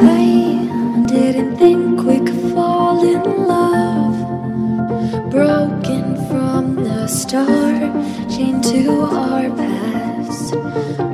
I didn't think we fall in love. Broken from the start, chained to our past.